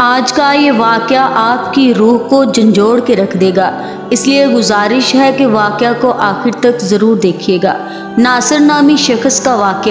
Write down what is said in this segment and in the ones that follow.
आज का ये वाक़ आपकी रूह को झंझोड़ के रख देगा। इसलिए गुजारिश है कि वाक़ को आखिर तक ज़रूर देखिएगा। नासिर नामी शख्स का वाक़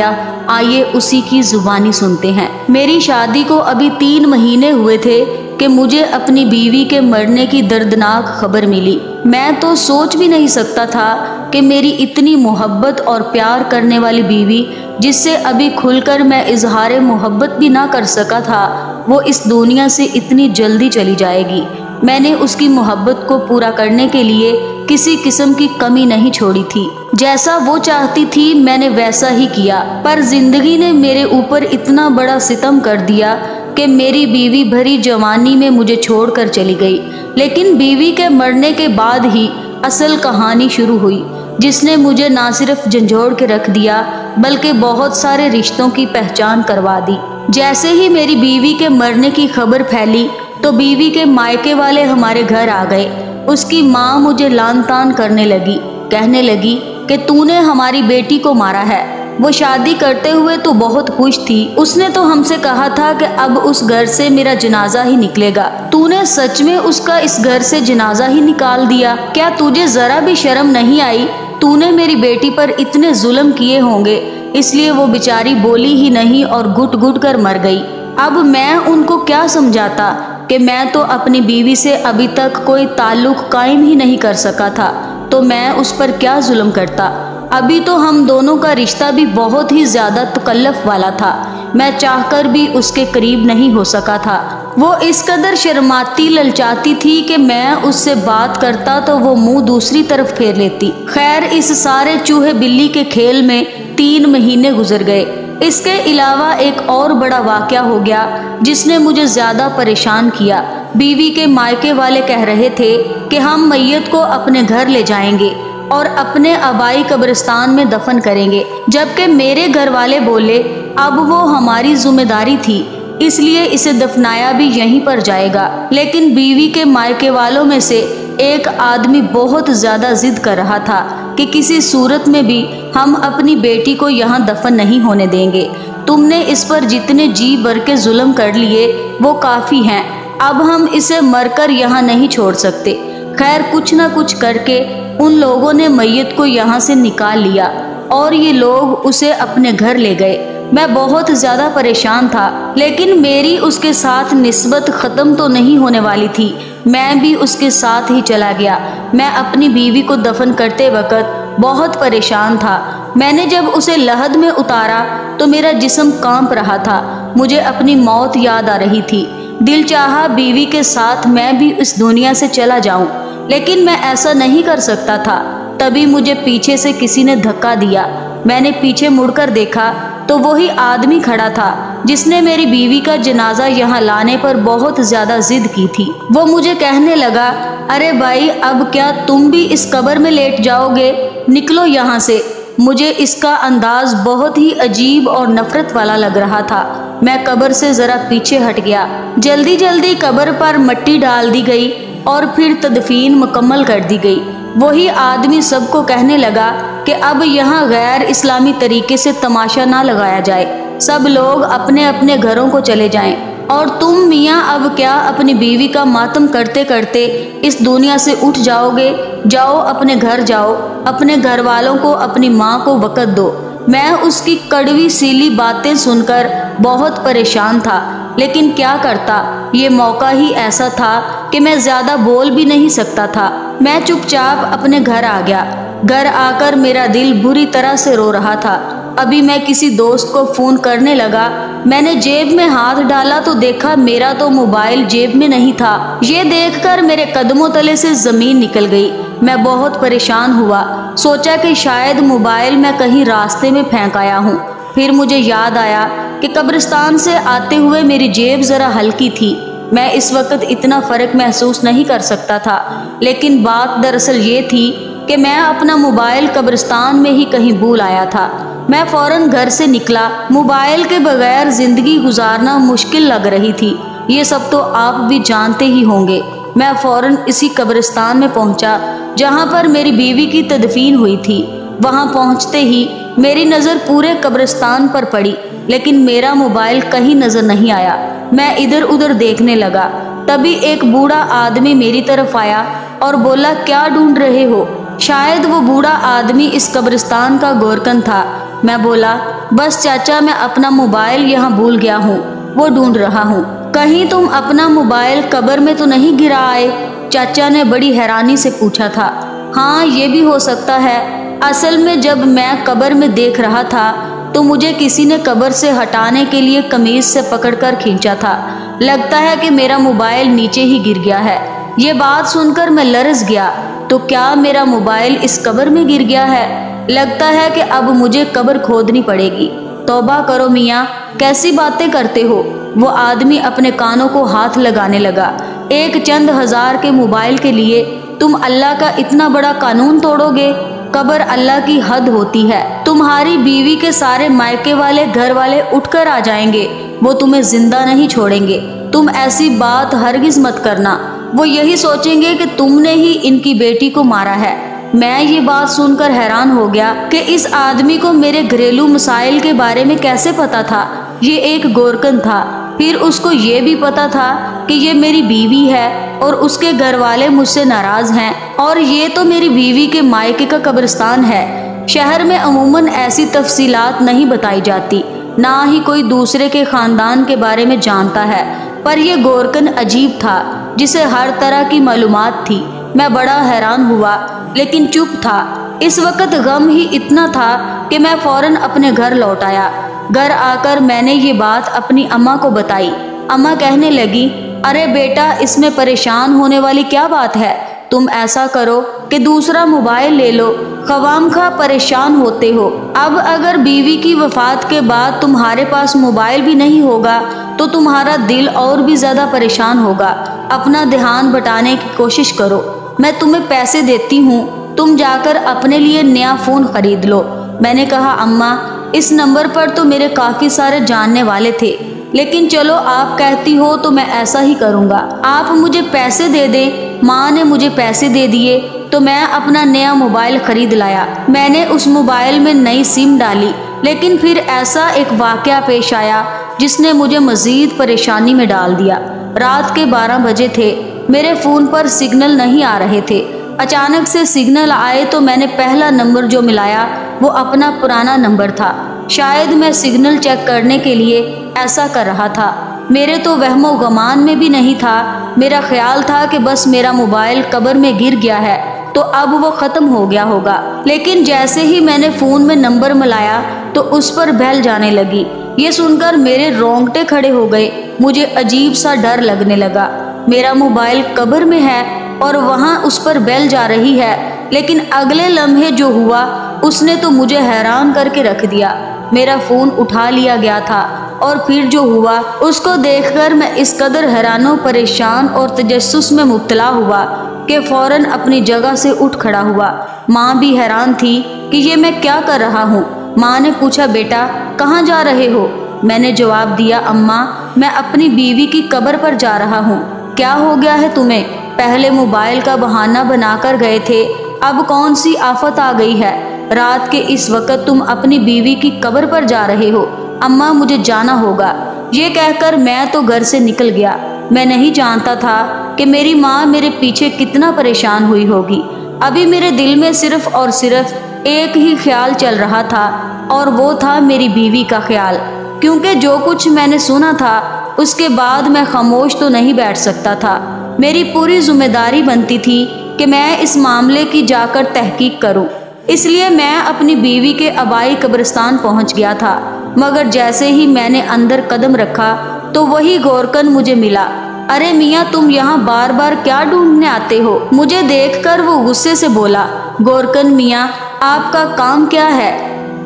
आइए उसी की ज़ुबानी सुनते हैं। मेरी शादी को अभी तीन महीने हुए थे कि मुझे अपनी बीवी के मरने की दर्दनाक खबर मिली। मैं तो सोच भी नहीं सकता था कि मेरी इतनी मोहब्बत और प्यार करने वाली बीवी, जिससे अभी खुलकर मैं इजहार मोहब्बत भी ना कर सका था, वो इस दुनिया से इतनी जल्दी चली जाएगी। मैंने उसकी मोहब्बत को पूरा करने के लिए किसी किस्म की कमी नहीं छोड़ी थी। जैसा वो चाहती थी, मैंने वैसा ही किया, पर ज़िंदगी ने मेरे ऊपर इतना बड़ा सितम कर दिया कि मेरी बीवी भरी जवानी में मुझे छोड़कर चली गई। लेकिन बीवी के मरने के बाद ही असल कहानी शुरू हुई, जिसने मुझे ना सिर्फ़ झंझोड़ के रख दिया, बल्कि बहुत सारे रिश्तों की पहचान करवा दी। जैसे ही मेरी बीवी के मरने की खबर फैली तो बीवी के मायके वाले हमारे घर आ गए। उसकी माँ मुझे लान तान करने लगी, कहने लगी कि तूने हमारी बेटी को मारा है। वो शादी करते हुए तो बहुत खुश थी। उसने तो हमसे कहा था कि अब उस घर से मेरा जनाजा ही निकलेगा। तूने सच में उसका इस घर से जनाजा ही निकाल दिया? क्या तुझे जरा भी शर्म नहीं आई? तूने मेरी बेटी पर इतने जुल्म किए होंगे। इसलिए वो बेचारी बोली ही नहीं और घुट घुट कर मर गई। अब मैं उनको क्या समझाता कि मैं तो अपनी बीवी से अभी तक कोई ताल्लुक कायम ही नहीं कर सका था? तो मैं उस पर क्या जुल्म करता? अभी तो हम दोनों का रिश्ता भी बहुत ही ज़्यादा तकल्लफ वाला था। मैं चाहकर भी उसके करीब नहीं हो सका था। वो इस कदर शर्माती ललचाती थी कि मैं उससे बात करता तो वो मुँह दूसरी तरफ़ फेर लेती। खैर, इस सारे चूहे बिल्ली के खेल में तीन महीने गुजर गए। इसके अलावा एक और बड़ा वाक़ हो गया, जिसने मुझे ज़्यादा परेशान किया। बीवी के मायके वाले कह रहे थे कि हम मैयत को अपने घर ले जाएँगे। और अपने आबाई कब्रिस्तान में दफन करेंगे। जबकि मेरे घर वाले बोले, अब वो हमारी ज़िम्मेदारी थी, इसलिए इसे दफनाया भी यहीं पर जाएगा। लेकिन बीवी के मायके वालों में से एक आदमी बहुत ज़्यादा जिद कर रहा था कि किसी सूरत में भी हम अपनी बेटी को यहाँ दफन नहीं होने देंगे। तुमने इस पर जितने जी भर के जुल्म कर लिए, वो काफ़ी हैं। अब हम इसे मरकर यहाँ नहीं छोड़ सकते। खैर कुछ ना कुछ करके उन लोगों ने मैयत को यहाँ से निकाल लिया और ये लोग उसे अपने घर ले गए। मैं बहुत ज़्यादा परेशान था, लेकिन मेरी उसके साथ निस्बत ख़त्म तो नहीं होने वाली थी। मैं भी उसके साथ ही चला गया। मैं अपनी बीवी को दफन करते वक़्त बहुत परेशान था। मैंने जब उसे लहद में उतारा तो मेरा जिस्म काँप रहा था। मुझे अपनी मौत याद आ रही थी। दिल चाहा बीवी के साथ मैं भी इस दुनिया से चला जाऊँ। लेकिन मैं ऐसा नहीं कर सकता था। तभी मुझे पीछे से किसी ने धक्का दिया। मैंने पीछे मुड़कर देखा तो वही आदमी खड़ा था, जिसने मेरी बीवी का जनाजा यहाँ लाने पर बहुत ज़्यादा जिद की थी। वो मुझे कहने लगा, अरे भाई, अब क्या तुम भी इस कब्र में लेट जाओगे? निकलो यहाँ से। मुझे इसका अंदाज बहुत ही अजीब और नफरत वाला लग रहा था। मैं कब्र से ज़रा पीछे हट गया। जल्दी जल्दी कब्र पर मट्टी डाल दी गई। और फिर तदफीन मुकम्मल कर दी गई। वही आदमी सबको कहने लगा कि अब यहाँ गैर इस्लामी तरीके से तमाशा ना लगाया जाए। सब लोग अपने अपने घरों को चले जाएँ। और तुम मियाँ अब क्या अपनी बीवी का मातम करते करते इस दुनिया से उठ जाओगे? जाओ, अपने घर जाओ, अपने घर वालों को, अपनी माँ को वक़्त दो। मैं उसकी कड़वी, सीली बातें सुनकर बहुत परेशान था। लेकिन क्या करता? ये मौका ही ऐसा था कि मैं ज़्यादा बोल भी नहीं सकता था। मैं चुपचाप अपने घर आ गया। घर आकर मेरा दिल बुरी तरह से रो रहा था। अभी मैं किसी दोस्त को फ़ोन करने लगा। मैंने जेब में हाथ डाला तो देखा मेरा तो मोबाइल जेब में नहीं था। ये देखकर मेरे कदमों तले से ज़मीन निकल गई। मैं बहुत परेशान हुआ। सोचा कि शायद मोबाइल मैं कहीं रास्ते में फेंक आया हूँ। फिर मुझे याद आया कि कब्रिस्तान से आते हुए मेरी जेब ज़रा हल्की थी। मैं इस वक्त इतना फ़र्क महसूस नहीं कर सकता था। लेकिन बात दरअसल ये थी कि मैं अपना मोबाइल कब्रिस्तान में ही कहीं भूल आया था। मैं फ़ौरन घर से निकला। मोबाइल के बगैर ज़िंदगी गुजारना मुश्किल लग रही थी। ये सब तो आप भी जानते ही होंगे। मैं फ़ौरन इसी कब्रिस्तान में पहुँचा, जहाँ पर मेरी बीवी की तदफीन हुई थी। वहाँ पहुँचते ही मेरी नज़र पूरे कब्रिस्तान पर पड़ी, लेकिन मेरा मोबाइल कहीं नज़र नहीं आया। मैं इधर उधर देखने लगा। तभी एक बूढ़ा आदमी मेरी तरफ़ आया और बोला, क्या ढूंढ रहे हो? शायद वो बूढ़ा आदमी इस कब्रिस्तान का गोरकन था। मैं बोला, बस चाचा, मैं अपना मोबाइल यहाँ भूल गया हूँ। वो ढूंढ रहा हूँ। कहीं तुम अपना मोबाइल कब्र में तो नहीं गिरा आए? चाचा ने बड़ी हैरानी से पूछा था। हाँ ये भी हो सकता है। असल में जब मैं कब्र में देख रहा था तो मुझे किसी ने कब्र से हटाने के लिए कमीज से पकड़कर खींचा था। लगता है कि मेरा मोबाइल नीचे ही गिर गया है। ये बात सुनकर मैं लरस गया। तो क्या मेरा मोबाइल इस कब्र में गिर गया है? लगता है कि अब मुझे कब्र खोदनी पड़ेगी। तौबा करो मियाँ, कैसी बातें करते हो? वो आदमी अपने कानों को हाथ लगाने लगा। एक चंद हज़ार के मोबाइल के लिए तुम अल्लाह का इतना बड़ा कानून तोड़ोगे? कब्र अल्लाह की हद होती है। तुम्हारी बीवी के सारे मायके वाले घर वाले उठकर आ जाएँगे। वो तुम्हें ज़िंदा नहीं छोड़ेंगे। तुम ऐसी बात हरगिज मत करना। वो यही सोचेंगे कि तुमने ही इनकी बेटी को मारा है। मैं ये बात सुनकर हैरान हो गया कि इस आदमी को मेरे घरेलू मसाइल के बारे में कैसे पता था? ये एक गोरकन था। फिर उसको ये भी पता था कि ये मेरी बीवी है और उसके घर वाले मुझसे नाराज़ हैं। और ये तो मेरी बीवी के मायके का कब्रिस्तान है। शहर में अमूमन ऐसी तफसीलात नहीं बताई जाती। ना ही कोई दूसरे के ख़ानदान के बारे में जानता है। पर यह गोरकन अजीब था, जिसे हर तरह की मालूमात थी। मैं बड़ा हैरान हुआ, लेकिन चुप था। इस वक्त गम ही इतना था कि मैं फ़ौरन अपने घर लौट आया। घर आकर मैंने ये बात अपनी अम्मा को बताई। अम्मा कहने लगी, अरे बेटा, इसमें परेशान होने वाली क्या बात है? तुम ऐसा करो कि दूसरा मोबाइल ले लो। खवाम खा परेशान होते हो। अब अगर बीवी की वफात के बाद तुम्हारे पास मोबाइल भी नहीं होगा तो तुम्हारा दिल और भी ज़्यादा परेशान होगा। अपना ध्यान बटाने की कोशिश करो। मैं तुम्हें पैसे देती हूँ। तुम जाकर अपने लिए नया फ़ोन खरीद लो। मैंने कहा, अम्मा इस नंबर पर तो मेरे काफ़ी सारे जानने वाले थे, लेकिन चलो आप कहती हो तो मैं ऐसा ही करूँगा। आप मुझे पैसे दे दें, माँ ने मुझे पैसे दे दिए तो मैं अपना नया मोबाइल खरीद लाया। मैंने उस मोबाइल में नई सिम डाली, लेकिन फिर ऐसा एक वाक़ पेश आया, जिसने मुझे मज़ीद परेशानी में डाल दिया। रात के 12 बजे थे, मेरे फ़ोन पर सिग्नल नहीं आ रहे थे। अचानक से सिग्नल आए तो मैंने पहला नंबर जो मिलाया, वो अपना पुराना नंबर था। शायद मैं सिग्नल चेक करने के लिए ऐसा कर रहा था। मेरे तो वहमो गमान में भी नहीं था। मेरा ख्याल था कि बस मेरा मोबाइल कब्र में गिर गया है तो अब वो ख़त्म हो गया होगा। लेकिन जैसे ही मैंने फ़ोन में नंबर मिलाया तो उस पर बैल जाने लगी। ये सुनकर मेरे रोंगटे खड़े हो गए। मुझे अजीब सा डर लगने लगा। मेरा मोबाइल कब्र में है और वहाँ उस पर बैल जा रही है। लेकिन अगले लम्हे जो हुआ, उसने तो मुझे हैरान करके रख दिया। मेरा फ़ोन उठा लिया गया था और फिर जो हुआ, उसको देखकर मैं इस कदर हैरानो, परेशान और तजस्स में मुबतला हुआ कि फ़ौरन अपनी जगह से उठ खड़ा हुआ। माँ भी हैरान थी कि ये मैं क्या कर रहा हूँ। माँ ने पूछा, बेटा, कहाँ जा रहे हो? मैंने जवाब दिया, अम्मा, मैं अपनी बीवी की कब्र पर जा रहा हूँ। क्या हो गया है तुम्हें? पहले मोबाइल का बहाना बनाकर गए थे। अब कौन सी आफत आ गई है? रात के इस वक्त तुम अपनी बीवी की कब्र पर जा रहे हो। अम्मा, मुझे जाना होगा। ये कहकर मैं तो घर से निकल गया। मैं नहीं जानता था कि मेरी माँ मेरे पीछे कितना परेशान हुई होगी। अभी मेरे दिल में सिर्फ़ और सिर्फ़ एक ही ख्याल चल रहा था, और वो था मेरी बीवी का ख्याल। क्योंकि जो कुछ मैंने सुना था, उसके बाद मैं खामोश तो नहीं बैठ सकता था। मेरी पूरी ज़िम्मेदारी बनती थी कि मैं इस मामले की जाकर तहकीक करूँ। इसलिए मैं अपनी बीवी के अबाई कब्रिस्तान पहुँच गया था। मगर जैसे ही मैंने अंदर कदम रखा तो वही गोरकन मुझे मिला। अरे मियाँ, तुम यहाँ बार बार क्या ढूँढने आते हो? मुझे देखकर वो गुस्से से बोला, गोरकन मियाँ, आपका काम क्या है?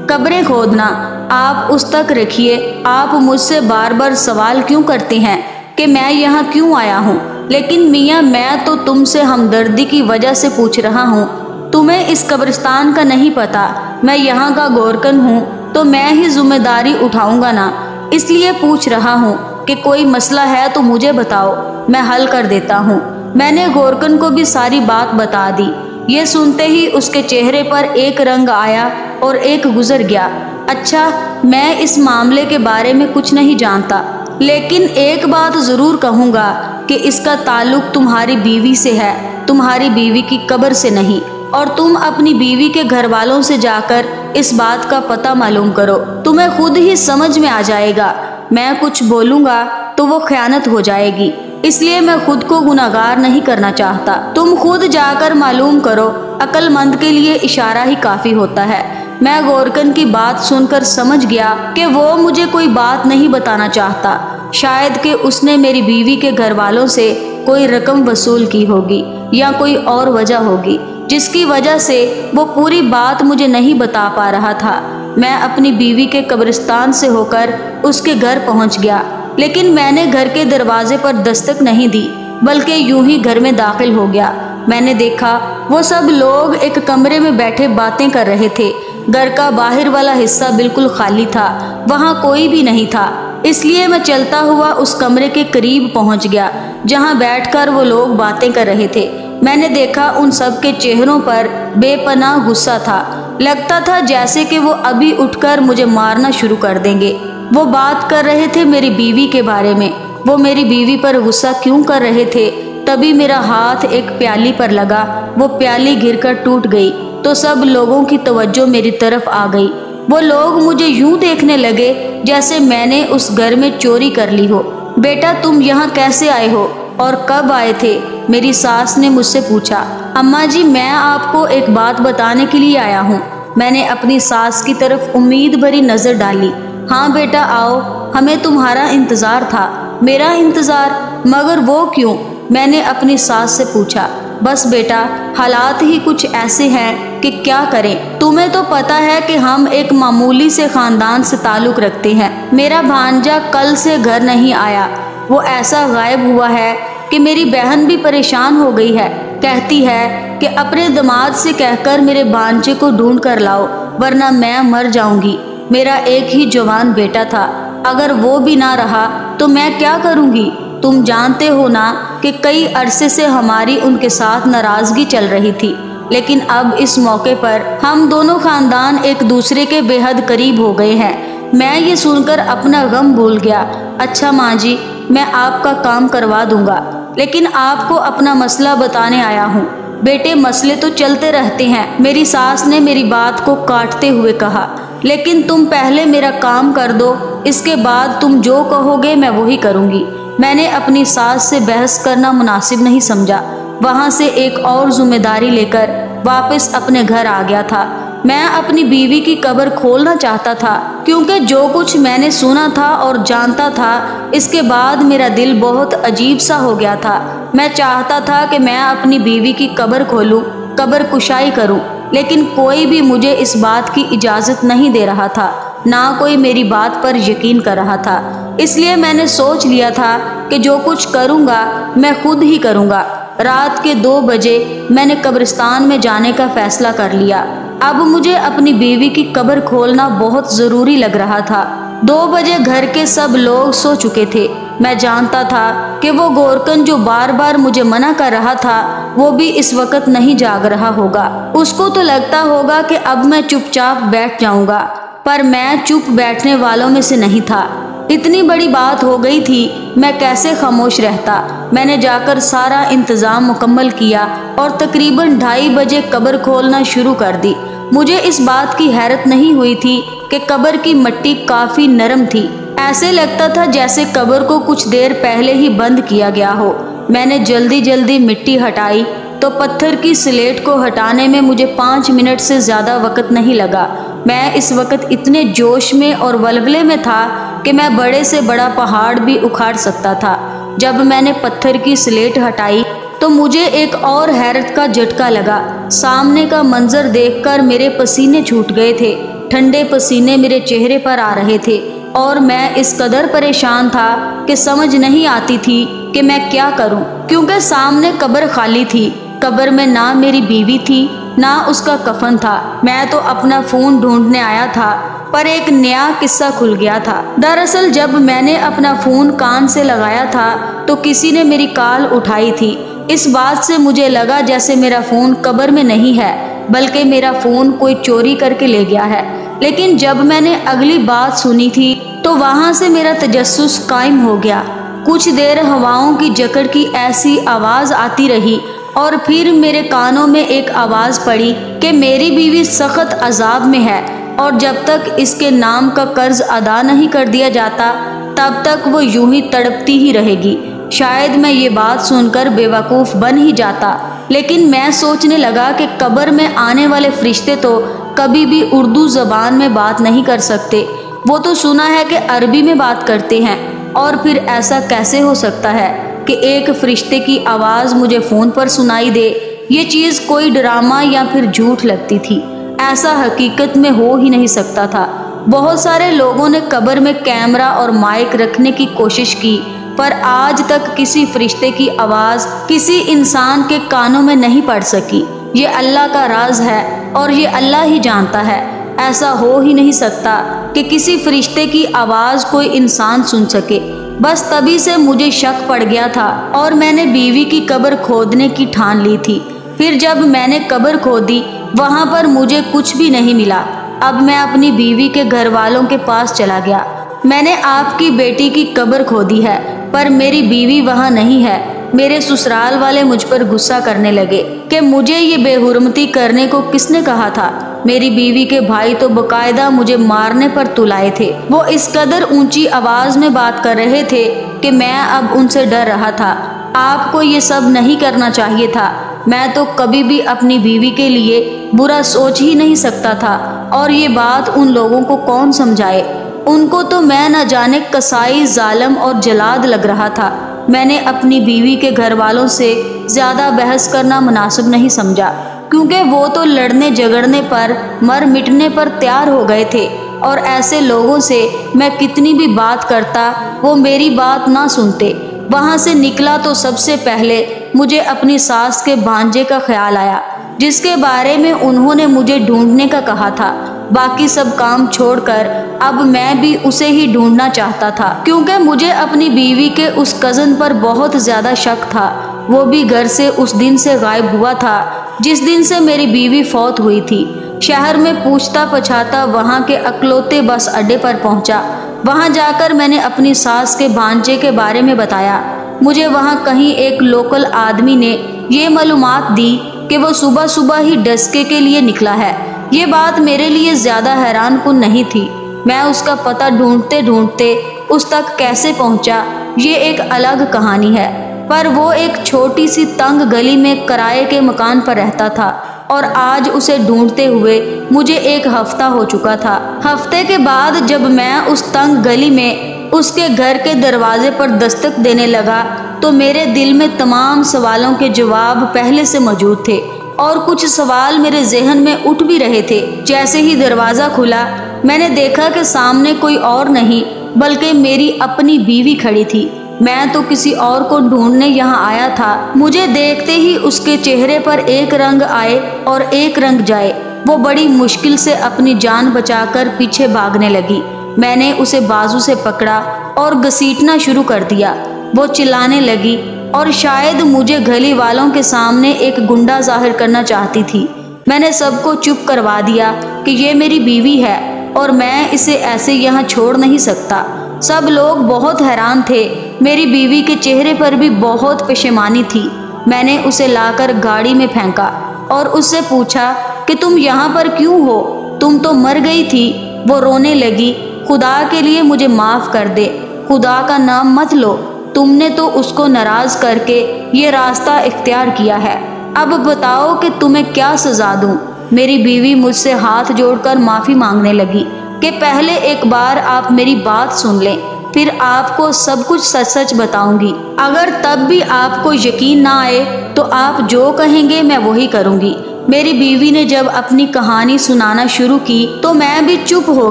कब्रें खोदना। आप उस तक रखिए। आप मुझसे बार बार सवाल क्यों करते हैं कि मैं यहाँ क्यों आया हूँ? लेकिन मियाँ, मैं तो तुमसे हमदर्दी की वजह से पूछ रहा हूँ। तुम्हें इस कब्रिस्तान का नहीं पता। मैं यहाँ का गोरकन हूँ तो मैं ही ज़िम्मेदारी उठाऊँगा ना। इसलिए पूछ रहा हूँ कि कोई मसला है तो मुझे बताओ। मैं हल कर देता हूँ। मैंने गोरकन को भी सारी बात बता दी। ये सुनते ही उसके चेहरे पर एक रंग आया और एक गुजर गया। अच्छा मैं इस मामले के बारे में कुछ नहीं जानता, लेकिन एक बात ज़रूर कहूँगा। कि इसका ताल्लुक तुम्हारी बीवी से है, तुम्हारी बीवी की कब्र से नहीं। और तुम अपनी बीवी के घर वालों से जाकर इस बात का पता मालूम करो। तुम्हें खुद ही समझ में आ जाएगा। मैं कुछ बोलूँगा तो वो ख्यानत हो जाएगी। इसलिए मैं खुद को गुनागार नहीं करना चाहता। तुम खुद जाकर मालूम करो, अक्लमंद के लिए इशारा ही काफ़ी होता है। मैं गोरकन की बात सुनकर समझ गया कि वो मुझे कोई बात नहीं बताना चाहता। शायद कि उसने मेरी बीवी के घर वालों से कोई रकम वसूल की होगी या कोई और वजह होगी, जिसकी वजह से वो पूरी बात मुझे नहीं बता पा रहा था। मैं अपनी बीवी के कब्रिस्तान से होकर उसके घर पहुँच गया, लेकिन मैंने घर के दरवाजे पर दस्तक नहीं दी, बल्कि यूँ ही घर में दाखिल हो गया। मैंने देखा, वो सब लोग एक कमरे में बैठे बातें कर रहे थे। घर का बाहर वाला हिस्सा बिल्कुल खाली था, वहाँ कोई भी नहीं था। इसलिए मैं चलता हुआ उस कमरे के करीब पहुँच गया, जहाँ बैठकर वो लोग बातें कर रहे थे। मैंने देखा उन सब के चेहरों पर बेपनाह गुस्सा था। लगता था जैसे कि वो अभी उठकर मुझे मारना शुरू कर देंगे। वो बात कर रहे थे मेरी बीवी के बारे में। वो मेरी बीवी पर गुस्सा क्यों कर रहे थे? तभी मेरा हाथ एक प्याली पर लगा। वो प्याली गिरकर टूट गई तो सब लोगों की तवज्जो मेरी तरफ़ आ गई। वो लोग मुझे यूँ देखने लगे जैसे मैंने उस घर में चोरी कर ली हो। बेटा, तुम यहाँ कैसे आए हो और कब आए थे? मेरी सास ने मुझसे पूछा। अम्मा जी, मैं आपको एक बात बताने के लिए आया हूँ। मैंने अपनी सास की तरफ़ उम्मीद भरी नज़र डाली। हाँ बेटा, आओ। हमें तुम्हारा इंतज़ार था। मेरा इंतज़ार? मगर वो क्यों? मैंने अपनी सास से पूछा। बस बेटा, हालात ही कुछ ऐसे हैं। कि क्या करें? तुम्हें तो पता है कि हम एक मामूली से ख़ानदान से ताल्लुक़ रखते हैं। मेरा भांजा कल से घर नहीं आया। वो ऐसा गायब हुआ है कि मेरी बहन भी परेशान हो गई है। कहती है कि अपने दमाद से कहकर मेरे भांजे को ढूंढ कर लाओ, वरना मैं मर जाऊँगी। मेरा एक ही जवान बेटा था। अगर वो भी ना रहा तो मैं क्या करूँगी? तुम जानते हो ना कि कई अरसे से हमारी उनके साथ नाराज़गी चल रही थी। लेकिन अब इस मौके पर हम दोनों खानदान एक दूसरे के बेहद करीब हो गए हैं। मैं ये सुनकर अपना गम भूल गया। अच्छा माँ जी, मैं आपका काम करवा दूँगा। लेकिन आपको अपना मसला बताने आया हूँ। बेटे, मसले तो चलते रहते हैं। मेरी सास ने मेरी बात को काटते हुए कहा। लेकिन तुम पहले मेरा काम कर दो। इसके बाद तुम जो कहोगे मैं वही करूँगी। मैंने अपनी सास से बहस करना मुनासिब नहीं समझा। वहाँ से एक और ज़िम्मेदारी लेकर वापस अपने घर आ गया था। मैं अपनी बीवी की कब्र खोलना चाहता था क्योंकि जो कुछ मैंने सुना था और जानता था इसके बाद मेरा दिल बहुत अजीब सा हो गया था। मैं चाहता था कि मैं अपनी बीवी की कब्र खोलूं, कब्र कुशाई करूँ, लेकिन कोई भी मुझे इस बात की इजाज़त नहीं दे रहा था ना कोई मेरी बात पर यकीन कर रहा था। इसलिए मैंने सोच लिया था कि जो कुछ करूँगा मैं खुद ही करूँगा। रात के दो बजे मैंने कब्रिस्तान में जाने का फ़ैसला कर लिया। अब मुझे अपनी बीवी की कब्र खोलना बहुत ज़रूरी लग रहा था। दो बजे घर के सब लोग सो चुके थे। मैं जानता था कि वो गोरकन जो बार बार मुझे मना कर रहा था, वो भी इस वक्त नहीं जाग रहा होगा। उसको तो लगता होगा कि अब मैं चुपचाप बैठ जाऊँगा, पर मैं चुप बैठने वालों में से नहीं था। इतनी बड़ी बात हो गई थी, मैं कैसे खामोश रहता। मैंने जाकर सारा इंतज़ाम मुकम्मल किया और तकरीबन ढाई बजे कब्र खोलना शुरू कर दी। मुझे इस बात की हैरत नहीं हुई थी कि कब्र की मिट्टी काफ़ी नरम थी। ऐसे लगता था जैसे कब्र को कुछ देर पहले ही बंद किया गया हो। मैंने जल्दी जल्दी मिट्टी हटाई तो पत्थर की स्लेट को हटाने में मुझे पाँच मिनट से ज़्यादा वक्त नहीं लगा। मैं इस वक्त इतने जोश में और वलवले में था कि मैं बड़े से बड़ा पहाड़ भी उखाड़ सकता था। जब मैंने पत्थर की स्लेट हटाई तो मुझे एक और हैरत का झटका लगा। सामने का मंजर देखकर मेरे पसीने छूट गए थे। ठंडे पसीने मेरे चेहरे पर आ रहे थे और मैं इस कदर परेशान था कि समझ नहीं आती थी कि मैं क्या करूँ। क्योंकि सामने कब्र खाली थी। कब्र में ना मेरी बीवी थी ना उसका कफन था। मैं तो अपना फ़ोन ढूँढने आया था, पर एक नया किस्सा खुल गया था। दरअसल जब मैंने अपना फ़ोन कान से लगाया था तो किसी ने मेरी कॉल उठाई थी। इस बात से मुझे लगा जैसे मेरा फ़ोन कब्र में नहीं है, बल्कि मेरा फ़ोन कोई चोरी करके ले गया है। लेकिन जब मैंने अगली बात सुनी थी तो वहाँ से मेरा तजस्स कायम हो गया। कुछ देर हवाओं की जकड़ की ऐसी आवाज़ आती रही और फिर मेरे कानों में एक आवाज़ पड़ी कि मेरी बीवी सख्त अजाब में है और जब तक इसके नाम का कर्ज अदा नहीं कर दिया जाता, तब तक वो यूँ ही तड़पती ही रहेगी। शायद मैं ये बात सुनकर बेवकूफ़ बन ही जाता, लेकिन मैं सोचने लगा कि कब्र में आने वाले फरिश्ते तो कभी भी उर्दू ज़बान में बात नहीं कर सकते। वो तो सुना है कि अरबी में बात करते हैं, और फिर ऐसा कैसे हो सकता है? कि एक फरिश्ते की आवाज़ मुझे फ़ोन पर सुनाई दे। ये चीज़ कोई ड्रामा या फिर झूठ लगती थी। ऐसा हकीकत में हो ही नहीं सकता था। बहुत सारे लोगों ने कब्र में कैमरा और माइक रखने की कोशिश की, पर आज तक किसी फरिश्ते की आवाज़ किसी इंसान के कानों में नहीं पड़ सकी। ये अल्लाह का राज है और ये अल्लाह ही जानता है। ऐसा हो ही नहीं सकता कि किसी फरिश्ते की आवाज़ कोई इंसान सुन सके। बस तभी से मुझे शक पड़ गया था और मैंने बीवी की कब्र खोदने की ठान ली थी। फिर जब मैंने कब्र खोदी, वहाँ पर मुझे कुछ भी नहीं मिला। अब मैं अपनी बीवी के घर वालों के पास चला गया। मैंने आपकी बेटी की कब्र खोदी है, पर मेरी बीवी वहाँ नहीं है। मेरे ससुराल वाले मुझ पर गुस्सा करने लगे कि मुझे ये बेहुरमती करने को किसने कहा था? मेरी बीवी के भाई तो बकायदा मुझे मारने पर तुलाए थे। वो इस कदर ऊँची आवाज़ में बात कर रहे थे कि मैं अब उनसे डर रहा था। आपको ये सब नहीं करना चाहिए था। मैं तो कभी भी अपनी बीवी के लिए बुरा सोच ही नहीं सकता था। और ये बात उन लोगों को कौन समझाए? उनको तो मैं न जाने कसाई, जालम और जलाद लग रहा था। मैंने अपनी बीवी के घर वालों से ज़्यादा बहस करना मुनासिब नहीं समझा। क्योंकि वो तो लड़ने झगड़ने पर, मर मिटने पर तैयार हो गए थे। और ऐसे लोगों से मैं कितनी भी बात करता, वो मेरी बात ना सुनते। वहाँ से निकला तो सबसे पहले मुझे अपनी सास के भांजे का ख्याल आया, जिसके बारे में उन्होंने मुझे ढूँढने का कहा था। बाकी सब काम छोड़कर, अब मैं भी उसे ही ढूंढना चाहता था, क्योंकि मुझे अपनी बीवी के उस कज़न पर बहुत ज़्यादा शक था। वो भी घर से उस दिन से गायब हुआ था, जिस दिन से मेरी बीवी फौत हुई थी। शहर में पूछता पछाता वहाँ के अकलौते बस अड्डे पर पहुँचा। वहाँ जाकर मैंने अपनी सास के भांजे के बारे में बताया। मुझे वहाँ कहीं एक लोकल आदमी ने ये मालूम दी कि वो सुबह सुबह ही डस्के के लिए निकला है। ये बात मेरे लिए ज़्यादा हैरान कन नहीं थी। मैं उसका पता ढूंढते ढूंढते उस तक कैसे पहुँचा, ये एक अलग कहानी है। पर वो एक छोटी सी तंग गली में किराए के मकान पर रहता था और आज उसे ढूंढते हुए मुझे एक हफ़्ता हो चुका था। हफ़्ते के बाद जब मैं उस तंग गली में उसके घर के दरवाजे पर दस्तक देने लगा तो मेरे दिल में तमाम सवालों के जवाब पहले से मौजूद थे। और कुछ सवाल मेरे जहन में उठ भी रहे थे। जैसे ही दरवाज़ा खुला, मैंने देखा कि सामने कोई और नहीं, बल्कि मेरी अपनी बीवी खड़ी थी। मैं तो किसी और को ढूँढने यहाँ आया था। मुझे देखते ही उसके चेहरे पर एक रंग आए और एक रंग जाए। वो बड़ी मुश्किल से अपनी जान बचाकर पीछे भागने लगी। मैंने उसे बाजू से पकड़ा और घसीटना शुरू कर दिया। वो चिल्लाने लगी और शायद मुझे गली वालों के सामने एक गुंडा ज़ाहिर करना चाहती थी। मैंने सबको चुप करवा दिया कि ये मेरी बीवी है और मैं इसे ऐसे यहाँ छोड़ नहीं सकता। सब लोग बहुत हैरान थे। मेरी बीवी के चेहरे पर भी बहुत पेशेमानी थी। मैंने उसे लाकर गाड़ी में फेंका और उससे पूछा कि तुम यहाँ पर क्यों हो? तुम तो मर गई थी। वो रोने लगी, खुदा के लिए मुझे माफ़ कर दे। खुदा का नाम मत लो। तुमने तो उसको नाराज़ करके ये रास्ता इख्तियार किया है। अब बताओ कि तुम्हें क्या सजा दूँ? मेरी बीवी मुझसे हाथ जोड़कर माफ़ी मांगने लगी कि पहले एक बार आप मेरी बात सुन लें, फिर आपको सब कुछ सच सच बताऊँगी। अगर तब भी आपको यकीन ना आए तो आप जो कहेंगे मैं वही करूँगी। मेरी बीवी ने जब अपनी कहानी सुनाना शुरू की तो मैं भी चुप हो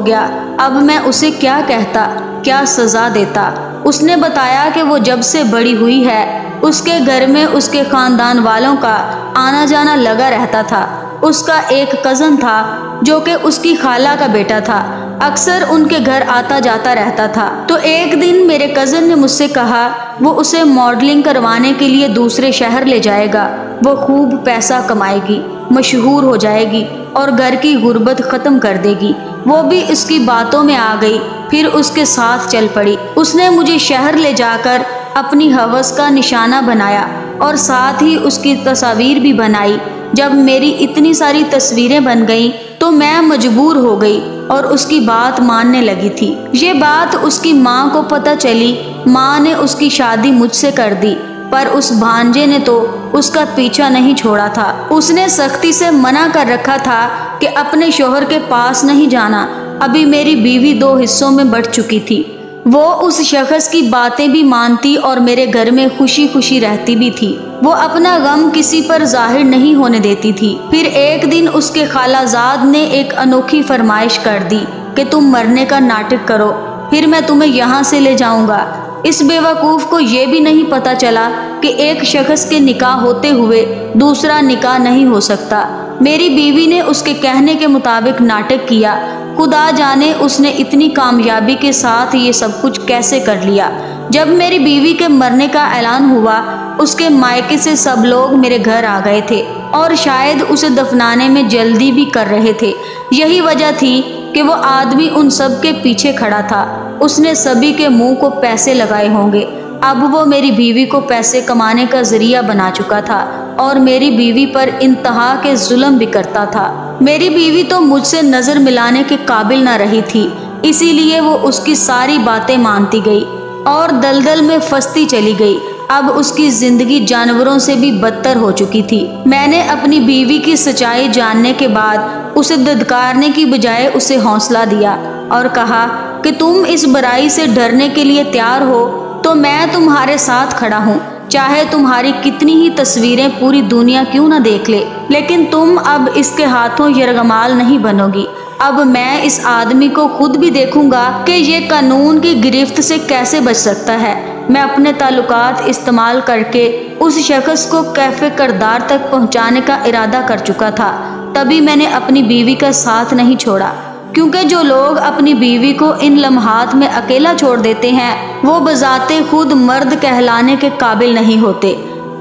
गया। अब मैं उसे क्या कहता, क्या सजा देता? उसने बताया कि वो जब से बड़ी हुई है, उसके घर में उसके खानदान वालों का आना जाना लगा रहता था। उसका एक कज़न था, जो कि उसकी खाला का बेटा था। अक्सर उनके घर आता जाता रहता था। तो एक दिन मेरे कज़न ने मुझसे कहा, वो उसे मॉडलिंग करवाने के लिए दूसरे शहर ले जाएगा। वो खूब पैसा कमाएगी, मशहूर हो जाएगी और घर की गुर्बत ख़त्म कर देगी। वो भी इसकी बातों में आ गई। फिर उसके साथ चल पड़ी। उसने मुझे शहर ले जाकर अपनी हवस का निशाना बनाया और साथ ही उसकी तस्वीर भी बनाई। जब मेरी इतनी सारी तस्वीरें बन गईं तो मैं मजबूर हो गई और उसकी बात मानने लगी थी। ये बात उसकी माँ को पता चली। माँ ने उसकी शादी मुझसे कर दी, पर उस भांजे ने तो उसका पीछा नहीं छोड़ा था। उसने सख्ती से मना कर रखा था कि अपने शोहर के पास नहीं जाना। अभी मेरी बीवी दो हिस्सों में बढ़ चुकी थी। वो उस शख्स की बातें भी मानती और मेरे घर में खुशी खुशी रहती भी थी। वो अपना गम किसी पर ज़ाहिर नहीं होने देती थी। फिर एक दिन उसके खालाजाद ने एक अनोखी फरमाइश कर दी कि तुम मरने का नाटक करो, फिर मैं तुम्हें यहाँ से ले जाऊँगा। इस बेवकूफ़ को ये भी नहीं पता चला कि एक शख्स के निकाह होते हुए दूसरा निकाह नहीं हो सकता। मेरी बीवी ने उसके कहने के मुताबिक नाटक किया। खुदा जाने उसने इतनी कामयाबी के साथ ये सब कुछ कैसे कर लिया। जब मेरी बीवी के मरने का ऐलान हुआ, उसके मायके से सब लोग मेरे घर आ गए थे और शायद उसे दफनाने में जल्दी भी कर रहे थे। यही वजह थी कि वो आदमी उन सब के पीछे खड़ा था। उसने सभी के मुँह को पैसे लगाए होंगे। अब वो मेरी बीवी को पैसे कमाने का ज़रिया बना चुका था। और मेरी बीवी पर इंतहा के जुल्म भी करता था। मेरी बीवी तो मुझसे नज़र मिलाने के काबिल न रही थी, इसीलिए वो उसकी सारी बातें मानती गई और दलदल में फंसती चली गई। अब उसकी ज़िंदगी जानवरों से भी बदतर हो चुकी थी। मैंने अपनी बीवी की सच्चाई जानने के बाद उसे ददकारने की बजाय उसे हौसला दिया और कहा कि तुम इस बुराई से डरने के लिए तैयार हो तो मैं तुम्हारे साथ खड़ा हूँ। चाहे तुम्हारी कितनी ही तस्वीरें पूरी दुनिया क्यों ना देख ले, लेकिन तुम अब इसके हाथों यरगमाल नहीं बनोगी। अब मैं इस आदमी को खुद भी देखूँगा कि ये कानून की गिरफ्त से कैसे बच सकता है। मैं अपने ताल्लुकात इस्तेमाल करके उस शख्स को कैफ़े करदार तक पहुँचाने का इरादा कर चुका था। तभी मैंने अपनी बीवी का साथ नहीं छोड़ा। क्योंकि जो लोग अपनी बीवी को इन लम्हात में अकेला छोड़ देते हैं, वो बजाते खुद मर्द कहलाने के काबिल नहीं होते।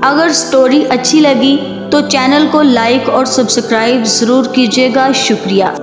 अगर स्टोरी अच्छी लगी तो चैनल को लाइक और सब्सक्राइब ज़रूर कीजिएगा। शुक्रिया।